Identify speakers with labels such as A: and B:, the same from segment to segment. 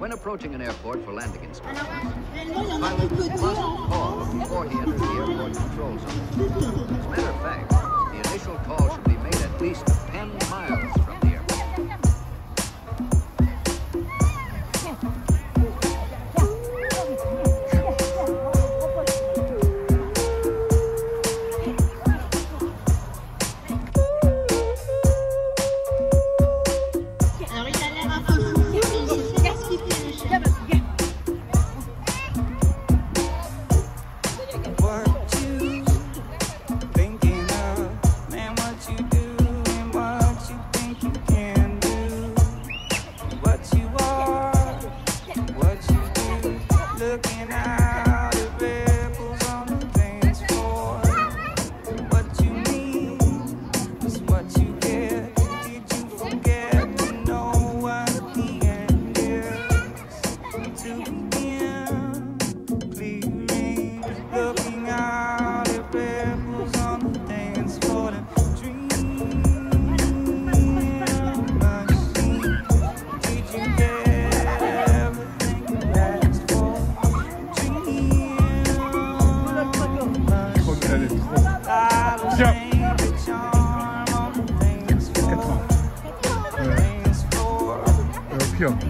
A: When approaching an airport for landing instructions, pilot must call before he enters the airport control zone.
B: все.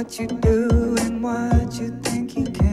B: what you do and what you think you can